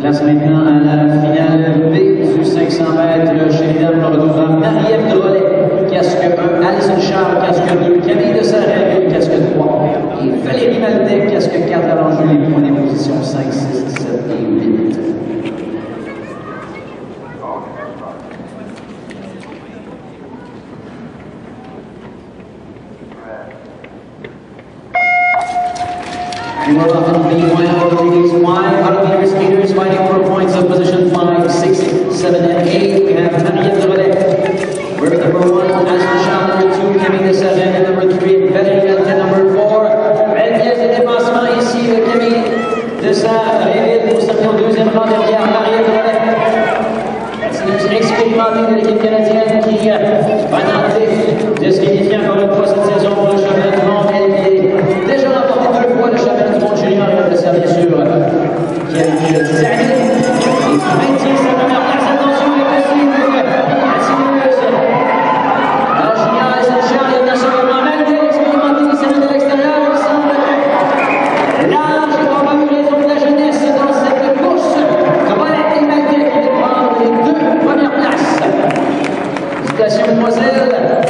Place maintenant à la finale B du 500 mètres chez les dames. On retrouve Marie-Ève Drolet, casque 1, Alison Charles, casque 2, Camille de Saint-Rémy, casque 3, et Valérie Maltais, casque 4 à l'enjeu, les points des positions 5, 6, 7 et 8. And we're de dépassement ici de Camille Desargen pour sortir au deuxième rang derrière Mariette Drolet. C'est une expérimentée de l'équipe canadienne qui discussion was over.